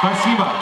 Спасибо!